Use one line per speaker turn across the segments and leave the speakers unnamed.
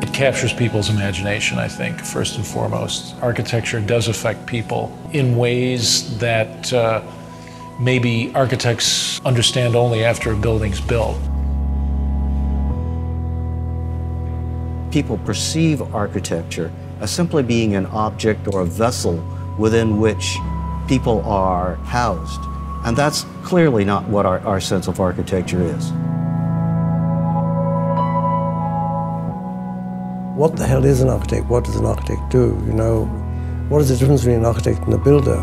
It captures people's imagination, I think, first and foremost. Architecture does affect people in ways that uh, maybe architects understand only after a building's built.
People perceive architecture as simply being an object or a vessel within which people are housed. And that's clearly not what our, our sense of architecture is.
What the hell is an architect? What does an architect do? You know, what is the difference between an architect and a builder?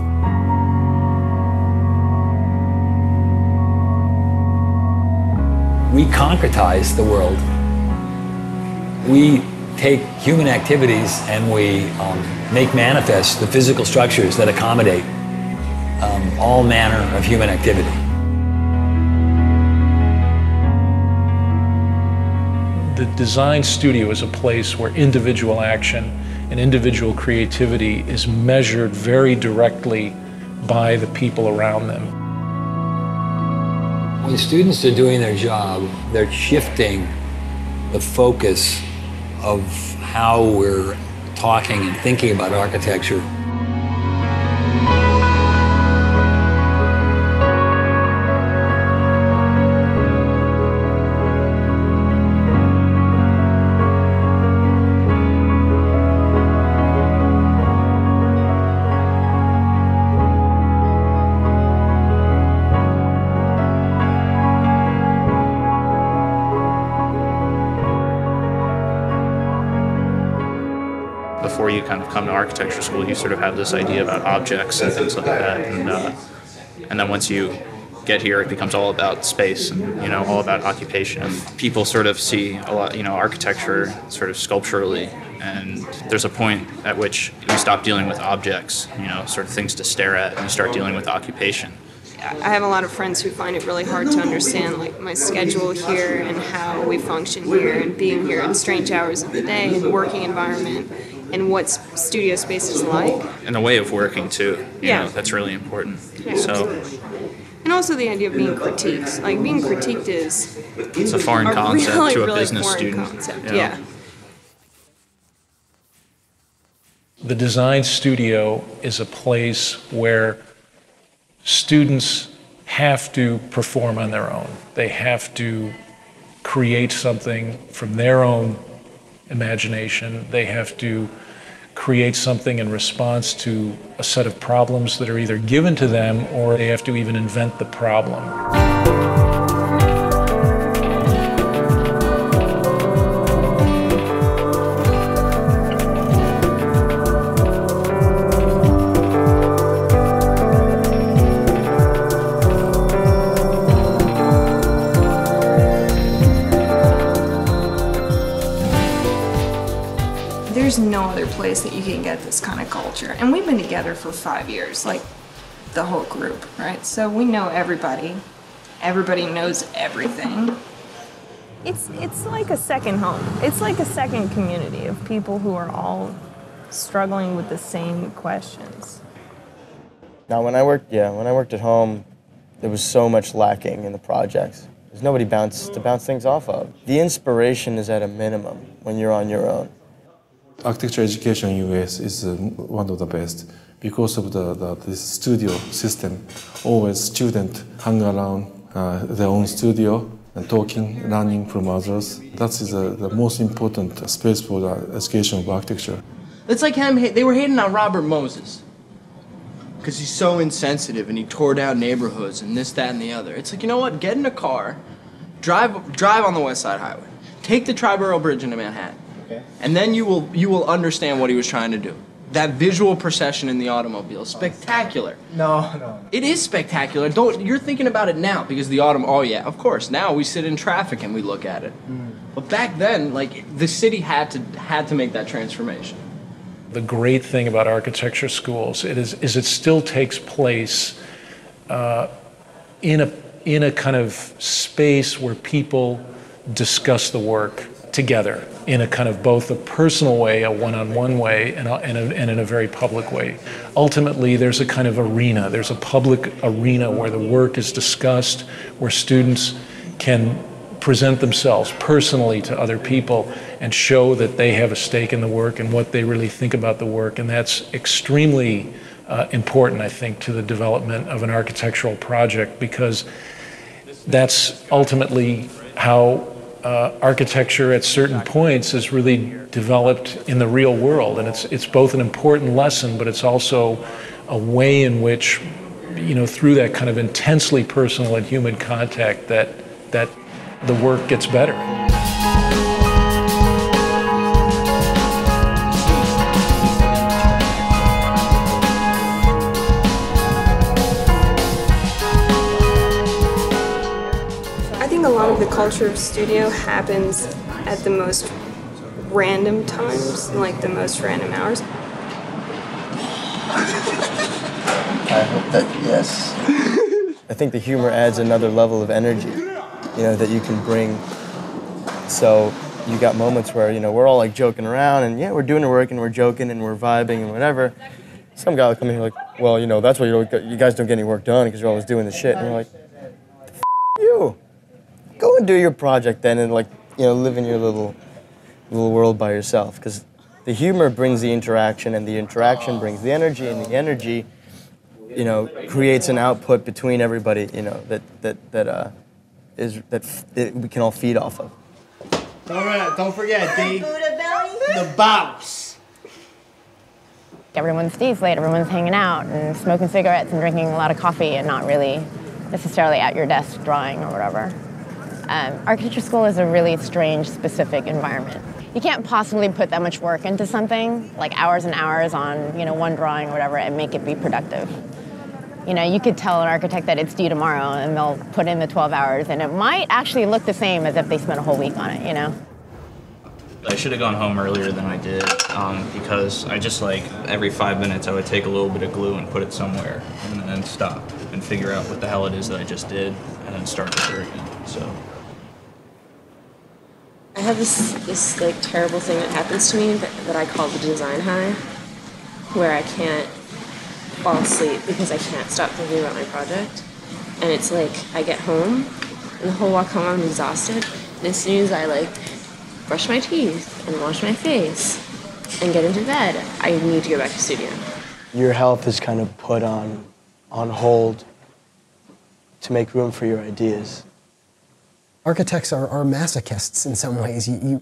We concretize the world. We take human activities and we um, make manifest the physical structures that accommodate um, all manner of human activity.
The design studio is a place where individual action and individual creativity is measured very directly by the people around them.
When students are doing their job, they're shifting the focus of how we're talking and thinking about architecture
kind of come to architecture school, you sort of have this idea about objects and things like that, and uh, and then once you get here, it becomes all about space and you know all about occupation. People sort of see a lot, you know, architecture sort of sculpturally, and there's a point at which you stop dealing with objects, you know, sort of things to stare at, and you start dealing with occupation.
I have a lot of friends who find it really hard to understand like my schedule here and how we function here and being here at strange hours of the day and working environment and what studio space is like.
And a way of working too. You
Yeah.
know, that's really important.
Yeah.
So
And also the idea of being critiqued. Like being critiqued is
it's a foreign
a
concept
really,
to a
really
business student.
concept.
you know.
Yeah.
The design studio is a place where students have to perform on their own. They have to create something from their own imagination. They have to create something in response to a set of problems that are either given to them or they have to even invent the problem.
There's no other place that you can get this kind of culture. And we've been together for five years, like the whole group, right? So we know everybody. Everybody knows everything.
It's it's like a second home. It's like a second community of people who are all struggling with the same questions.
Now, when I worked, yeah, when I worked at home, there was so much lacking in the projects. There's nobody bounce to bounce things off of. The inspiration is at a minimum when you're on your own.
Architecture education in US is uh, one of the best because of the, the studio system. Always student hang around uh, their own studio and talking, learning from others. That is uh, the most important space for the education of architecture.
It's like him. They were hating on Robert Moses because he's so insensitive and he tore down neighborhoods and this, that, and the other. It's like you know what? Get in a car, drive drive on the West Side Highway, take the Triborough Bridge into Manhattan, and then you will you will understand what he was trying to do. That visual procession in the automobile, spectacular.
No, no.
It is spectacular. Don't you're thinking about it now because the autumn. Oh yeah, of course. Now we sit in traffic and we look at it. But back then, like the city had to had to make that transformation.
The great thing about architecture schools it is, is it still takes place uh, in, a, in a kind of space where people discuss the work together in a kind of both a personal way, a one on one way, and, a, and, a, and in a very public way. Ultimately, there's a kind of arena, there's a public arena where the work is discussed, where students can present themselves personally to other people and show that they have a stake in the work and what they really think about the work. And that's extremely uh, important, I think, to the development of an architectural project because that's ultimately how uh, architecture at certain points is really developed in the real world. And it's, it's both an important lesson, but it's also a way in which, you know, through that kind of intensely personal and human contact that, that the work gets better.
I think a lot of the culture of studio happens at the most random times, like the most random hours.
I hope that yes. I think the humor adds another level of energy, you know, that you can bring. So you got moments where you know we're all like joking around and yeah, we're doing the work and we're joking and we're vibing and whatever. Some guy will come in here like, well, you know, that's why you you guys don't get any work done because you're always doing the shit. And you're like, the f- you, go and do your project then and like you know live in your little little world by yourself because the humor brings the interaction and the interaction brings the energy and the energy you know creates an output between everybody you know that that that uh is that f- it, we can all feed off of
Don't, forget- don't forget, D. The boss.
Everyone stays late, everyone's hanging out and smoking cigarettes and drinking a lot of coffee and not really necessarily at your desk drawing or whatever. Um, architecture school is a really strange, specific environment. You can't possibly put that much work into something, like hours and hours on you know one drawing or whatever, and make it be productive. You know, you could tell an architect that it's due tomorrow, and they'll put in the 12 hours, and it might actually look the same as if they spent a whole week on it. You know.
I should have gone home earlier than I did um, because I just like every five minutes I would take a little bit of glue and put it somewhere and then stop and figure out what the hell it is that I just did and then start over again. So
have this this like terrible thing that happens to me that, that I call the design high, where I can't fall asleep because I can't stop thinking about my project. And it's like I get home, and the whole walk home I'm exhausted. And as soon as I like brush my teeth and wash my face and get into bed, I need to go back to studio.
Your health is kind of put on on hold to make room for your ideas.
Architects are, are masochists in some ways. You, you,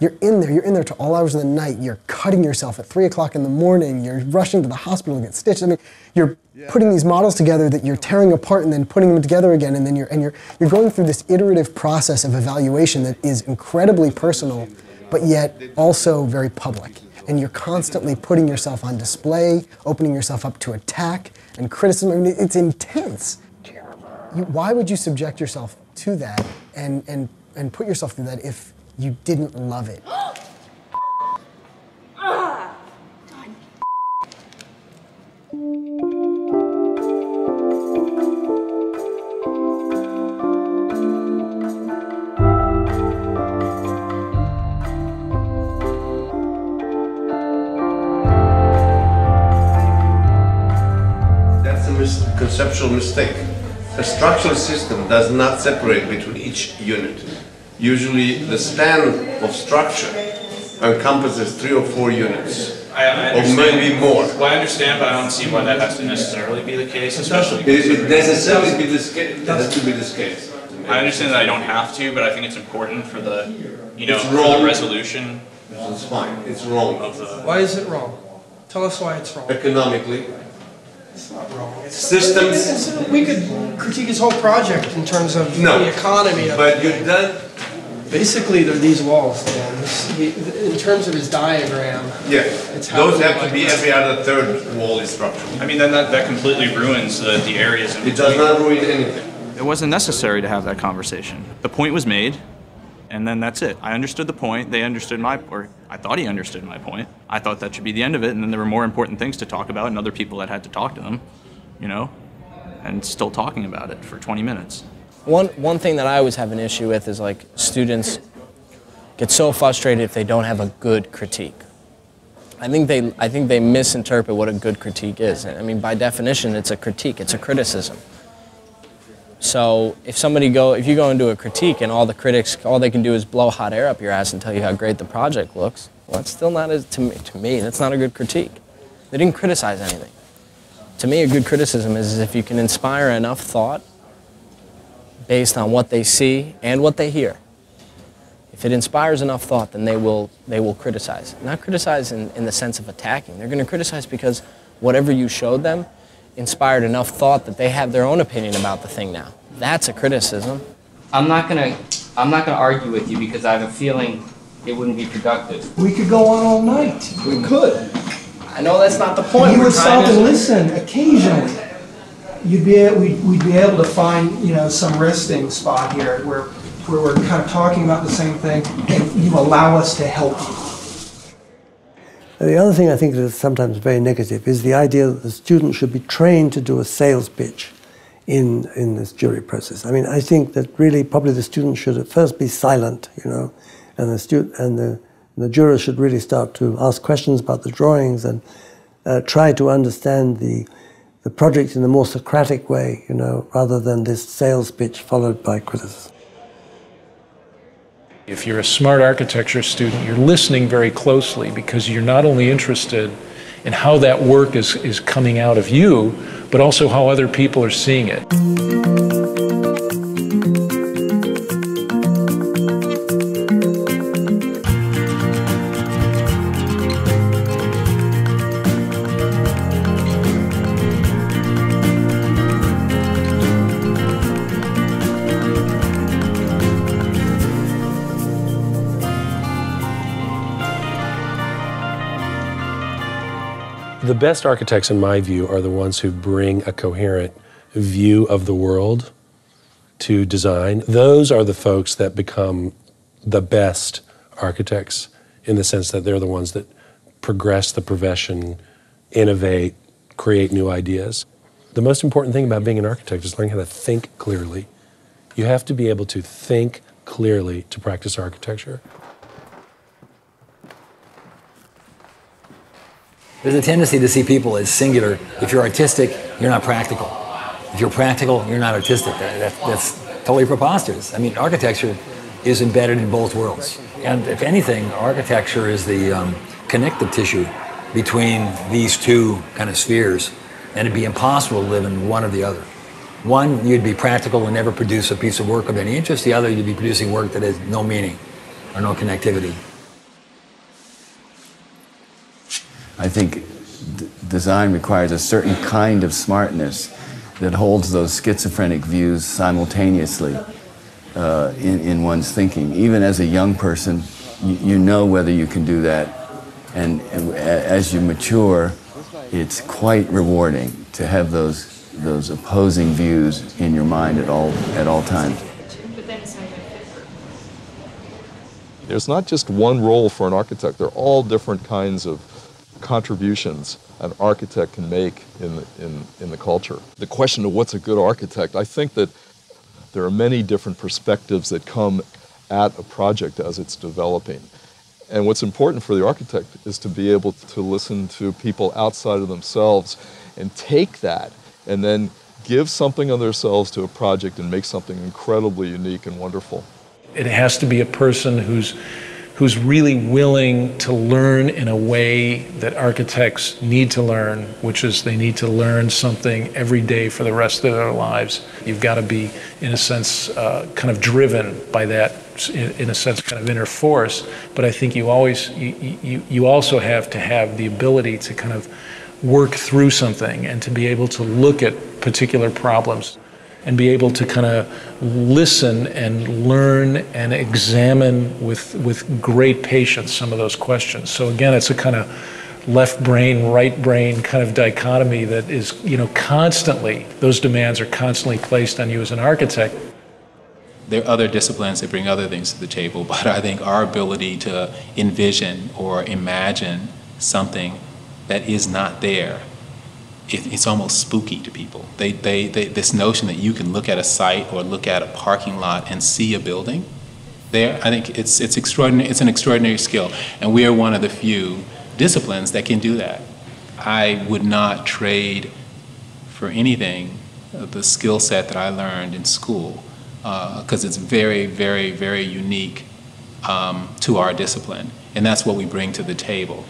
you're in there, you're in there to all hours of the night, you're cutting yourself at three o'clock in the morning, you're rushing to the hospital to get stitched. I mean, you're putting these models together that you're tearing apart and then putting them together again, and then you're, and you're, you're going through this iterative process of evaluation that is incredibly personal, but yet also very public. And you're constantly putting yourself on display, opening yourself up to attack and criticism. I mean, it's intense you, why would you subject yourself to that and, and, and put yourself through that if you didn't love it?
That's a conceptual mistake. A structural system does not separate between each unit. Usually, the span of structure encompasses three or four units,
I, I
or maybe more.
Well, I understand, but I don't see why that has to necessarily be the case, especially.
It, it necessarily be this case. It has to be this case.
I understand that I don't have to, but I think it's important for the, you know,
It's
for
wrong.
the resolution.
It's fine. It's wrong.
Of the.
Why is it wrong? Tell us why it's wrong.
Economically,
It's not wrong. It's
Systems-
we could critique his whole project in terms of
No,
the economy. Of
but you've done.
Basically, they're these walls, Dan. This- he- In terms of his diagram.
Yeah,
It's
those have to be
that.
every other third wall is structural.
I mean, then that, that completely ruins the, the areas
It does not ruin anything.
It wasn't necessary to have that conversation. The point was made, and then that's it. I understood the point. They understood my, or I thought he understood my point. I thought that should be the end of it, and then there were more important things to talk about, and other people that had to talk to them, you know, and still talking about it for 20 minutes.
One, one thing that I always have an issue with is like students get so frustrated if they don't have a good critique. I think they, I think they misinterpret what a good critique is. I mean, by definition, it's a critique, it's a criticism. So if somebody go, if you go into a critique and all the critics, all they can do is blow hot air up your ass and tell you how great the project looks, well, it's still not as, to me, to me, that's not a good critique. They didn't criticize anything. To me, a good criticism is if you can inspire enough thought based on what they see and what they hear. If it inspires enough thought, then they will, they will criticize. Not criticize in, in the sense of attacking. They're going to criticize because whatever you showed them inspired enough thought that they have their own opinion about the thing now. That's a criticism.
I'm not gonna I'm not gonna argue with you because I have a feeling it wouldn't be productive.
We could go on all night.
We could. I know that's not the point.
You
We're
would
trying
stop
to-
and listen occasionally. You'd be, a- we'd, we'd be able to find, you know, some resting spot here where, where we're kind of talking about the same thing and you allow us to help you.
The other thing I think that is sometimes very negative is the idea that the student should be trained to do a sales pitch in, in this jury process. I mean, I think that really probably the student should at first be silent, you know, and the student and the, the jurors should really start to ask questions about the drawings and uh, try to understand the, the project in a more Socratic way, you know, rather than this sales pitch followed by criticism.
If you're a smart architecture student, you're listening very closely because you're not only interested in how that work is, is coming out of you, but also how other people are seeing it.
The best architects, in my view, are the ones who bring a coherent view of the world to design. Those are the folks that become the best architects in the sense that they're the ones that progress the profession, innovate, create new ideas. The most important thing about being an architect is learning how to think clearly. You have to be able to think clearly to practice architecture.
There's a tendency to see people as singular. If you're artistic, you're not practical. If you're practical, you're not artistic. That, that- that's totally preposterous. I mean, architecture is embedded in both worlds. And if anything, architecture is the um, connective tissue between these two kind of spheres. And it'd be impossible to live in one or the other. One, you'd be practical and never produce a piece of work of any interest. The other, you'd be producing work that has no meaning or no connectivity.
I think design requires a certain kind of smartness that holds those schizophrenic views simultaneously uh, in, in one's thinking. Even as a young person, you, you know whether you can do that. And, and as you mature, it's quite rewarding to have those, those opposing views in your mind at all, at all times.
There's not just one role for an architect. There are all different kinds of contributions an architect can make in the, in, in the culture. The question of what's a good architect, I think that there are many different perspectives that come at a project as it's developing. And what's important for the architect is to be able to listen to people outside of themselves and take that and then give something of themselves to a project and make something incredibly unique and wonderful.
It has to be a person who's who's really willing to learn in a way that architects need to learn, which is they need to learn something every day for the rest of their lives. You've got to be, in a sense, uh, kind of driven by that, in, in a sense, kind of inner force. But I think you always, you, you, you also have to have the ability to kind of work through something and to be able to look at particular problems and be able to kind of listen and learn and examine with, with great patience some of those questions. So again, it's a kind of left brain, right brain kind of dichotomy that is, you know, constantly, those demands are constantly placed on you as an architect.
There are other disciplines that bring other things to the table, but I think our ability to envision or imagine something that is not there it, it's almost spooky to people. They, they, they, this notion that you can look at a site or look at a parking lot and see a building there, I think it's, it's, extraordinary, it's an extraordinary skill. And we are one of the few disciplines that can do that. I would not trade for anything the skill set that I learned in school because it's very, very, very unique um, to our discipline, and that's what we bring to the table.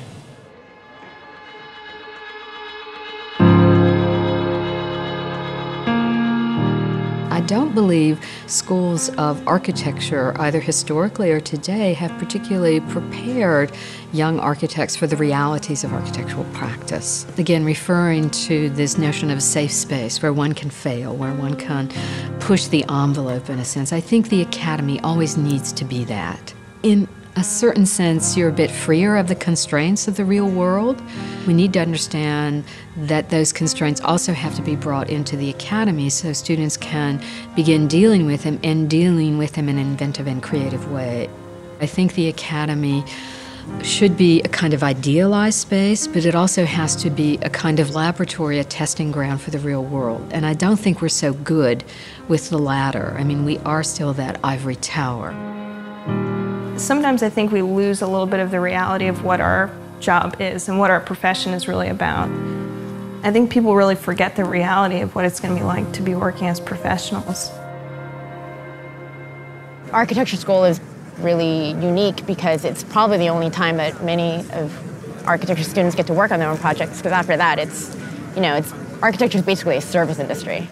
Don't believe schools of architecture, either historically or today, have particularly prepared young architects for the realities of architectural practice. Again, referring to this notion of a safe space where one can fail, where one can push the envelope in a sense. I think the academy always needs to be that. In a certain sense, you're a bit freer of the constraints of the real world. We need to understand that those constraints also have to be brought into the academy so students can begin dealing with them and dealing with them in an inventive and creative way. I think the academy should be a kind of idealized space, but it also has to be a kind of laboratory, a testing ground for the real world. And I don't think we're so good with the latter. I mean, we are still that ivory tower.
Sometimes I think we lose a little bit of the reality of what our job is and what our profession is really about. I think people really forget the reality of what it's going to be like to be working as professionals.
Architecture school is really unique because it's probably the only time that many of architecture students get to work on their own projects because after that it's, you know, it's architecture is basically a service industry.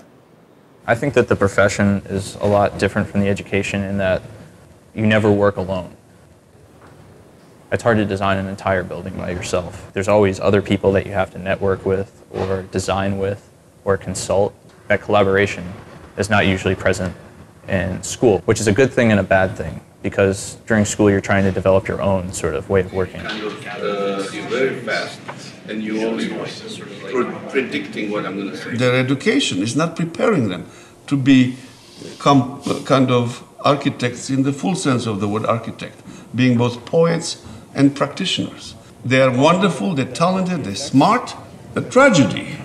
I think that the profession is a lot different from the education in that you never work alone. It's hard to design an entire building by yourself. There's always other people that you have to network with or design with or consult. That collaboration is not usually present in school, which is a good thing and a bad thing because during school you're trying to develop your own sort of way of working.
Uh, you're very fast and you're only pre- predicting what I'm going to say. Their education is not preparing them to be kind of architects in the full sense of the word architect, being both poets and practitioners. They are wonderful, they're talented, they're smart. The tragedy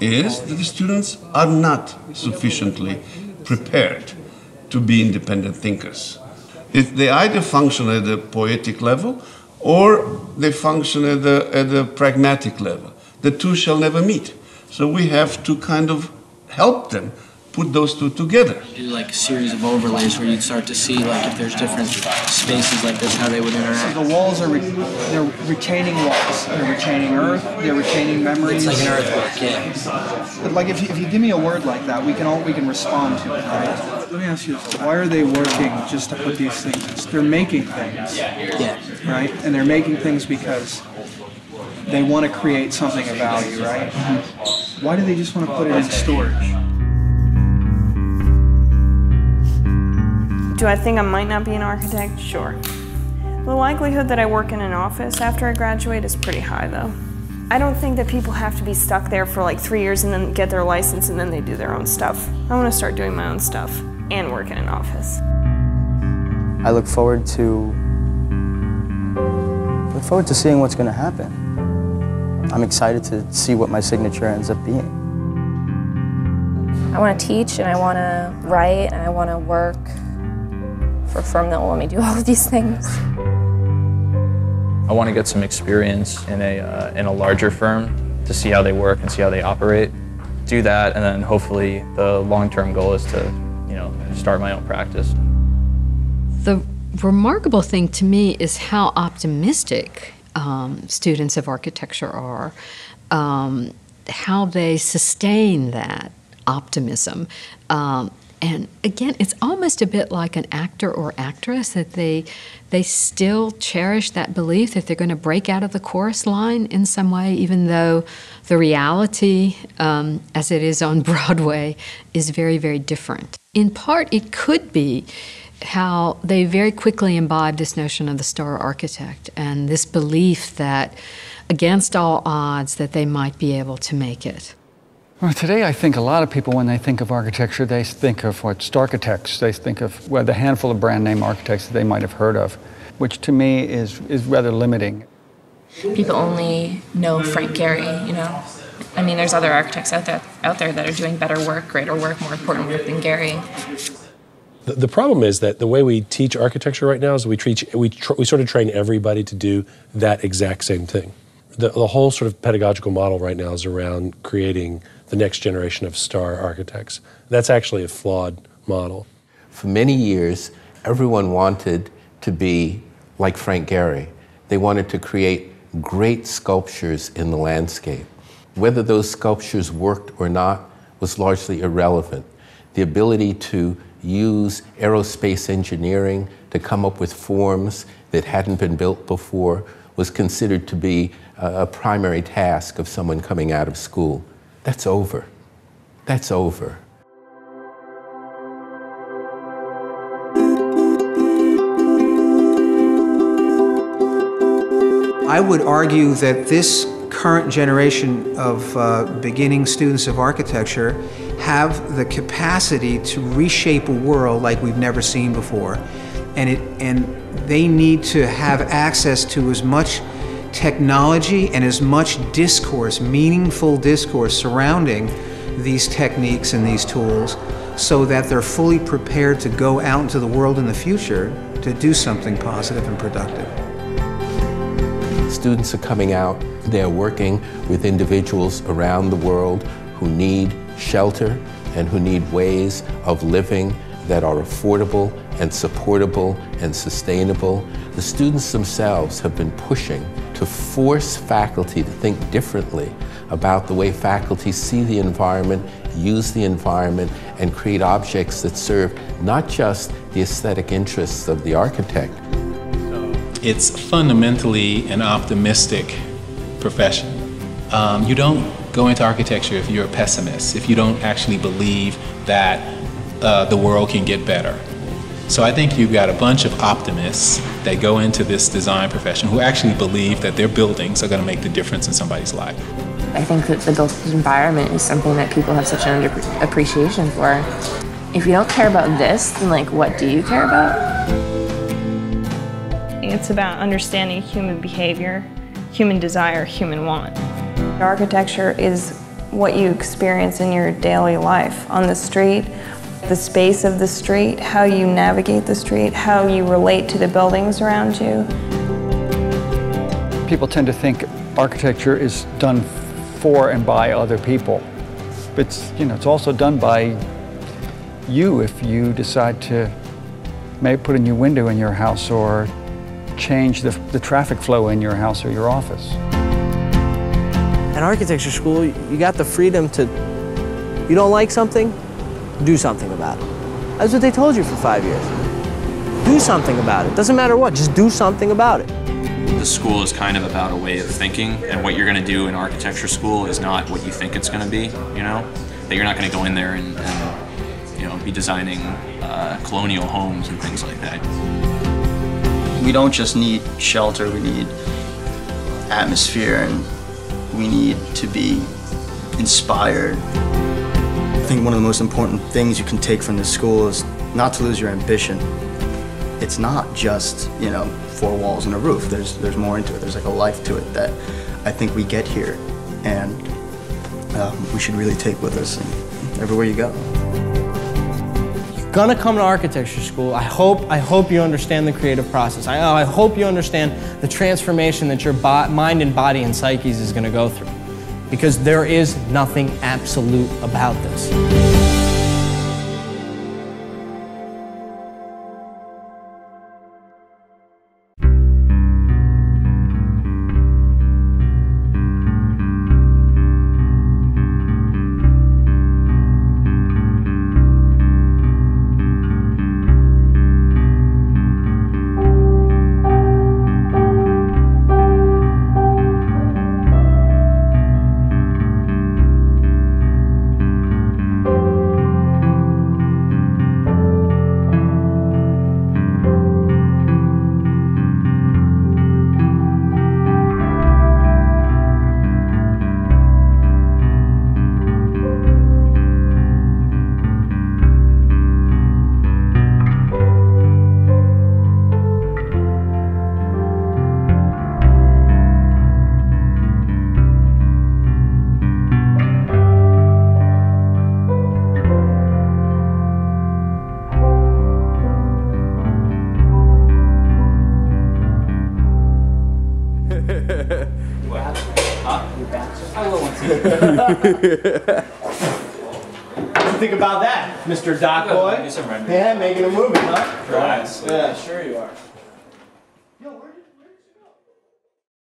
is that the students are not sufficiently prepared to be independent thinkers. If they either function at the poetic level or they function at the, at the pragmatic level. The two shall never meet. So we have to kind of help them put those two together.
Do like a series of overlays where you'd start to see like if there's different spaces like this, how they would interact.
So the walls are re- they're retaining walls. They're retaining earth. They're retaining memories.
It's like an earthwork, yeah.
But like if you, if you give me a word like that, we can all we can respond to it. Right? Let me ask you this: Why are they working just to put these things? They're making things.
Yeah.
Right, and they're making things because they want to create something of value, right? Mm-hmm. Why do they just want to put it in storage?
Do I think I might not be an architect? Sure. The likelihood that I work in an office after I graduate is pretty high, though. I don't think that people have to be stuck there for like three years and then get their license and then they do their own stuff. I want to start doing my own stuff and work in an office.
I look forward to look forward to seeing what's going to happen. I'm excited to see what my signature ends up being.
I want to teach and I want to write and I want to work for a firm that will let me do all of these things.
I want to get some experience in a, uh, in a larger firm to see how they work and see how they operate. Do that, and then hopefully the long-term goal is to, you know, start my own practice.
The remarkable thing to me is how optimistic um, students of architecture are, um, how they sustain that optimism. Um, and again, it's almost a bit like an actor or actress that they they still cherish that belief that they're going to break out of the chorus line in some way, even though the reality, um, as it is on Broadway, is very very different. In part, it could be how they very quickly imbibe this notion of the star architect and this belief that against all odds that they might be able to make it.
Well, today I think a lot of people, when they think of architecture, they think of what architects. They think of well, the handful of brand name architects that they might have heard of, which to me is, is rather limiting.
People only know Frank Gehry, you know. I mean, there's other architects out there, out there that are doing better work, greater work, more important work than Gehry.
The, the problem is that the way we teach architecture right now is we, teach, we, tr- we sort of train everybody to do that exact same thing. The, the whole sort of pedagogical model right now is around creating the next generation of star architects. That's actually a flawed model.
For many years, everyone wanted to be like Frank Gehry. They wanted to create great sculptures in the landscape. Whether those sculptures worked or not was largely irrelevant. The ability to use aerospace engineering to come up with forms that hadn't been built before was considered to be a, primary task of someone coming out of school. That's over. That's over.
I would argue that this current generation of uh, beginning students of architecture have the capacity to reshape a world like we've never seen before. And, it, and they need to have access to as much technology and as much discourse, meaningful discourse surrounding these techniques and these tools so that they're fully prepared to go out into the world in the future to do something positive and productive.
Students are coming out, they're working with individuals around the world who need shelter and who need ways of living that are affordable and supportable and sustainable. The students themselves have been pushing to force faculty to think differently about the way faculty see the environment, use the environment, and create objects that serve not just the aesthetic interests of the architect,
it's fundamentally an optimistic profession. Um, you don't go into architecture if you're a pessimist, if you don't actually believe that uh, the world can get better. So I think you've got a bunch of optimists that go into this design profession who actually believe that their buildings are going to make the difference in somebody's life.
I think that the built environment is something that people have such an appreciation for. If you don't care about this, then like what do you care about?
It's about understanding human behavior, human desire, human want. Architecture is what you experience in your daily life on the street, the space of the street, how you navigate the street, how you relate to the buildings around you.
People tend to think architecture is done for and by other people. But it's, you know, it's also done by you if you decide to maybe put a new window in your house or change the, the traffic flow in your house or your office.
At architecture school, you got the freedom to, you don't like something, do something about it. That's what they told you for five years. Do something about it. Doesn't matter what, just do something about it.
The school is kind of about a way of thinking, and what you're going to do in architecture school is not what you think it's going to be, you know? That you're not going to go in there and, and you know, be designing uh, colonial homes and things like that
we don't just need shelter, we need atmosphere and we need to be inspired. I think one of the most important things you can take from this school is not to lose your ambition. It's not just, you know, four walls and a roof. There's, there's more into it. There's like a life to it that I think we get here and um, we should really take with us everywhere you go You're
gonna come to architecture school, I hope, I hope you understand the creative process. I, I hope you understand the transformation that your mind and body and psyches is gonna go through. Because there is nothing absolute about this.
think about that, Mr. Doc Boy? Yeah, making a movie, huh? Yeah, sure you are.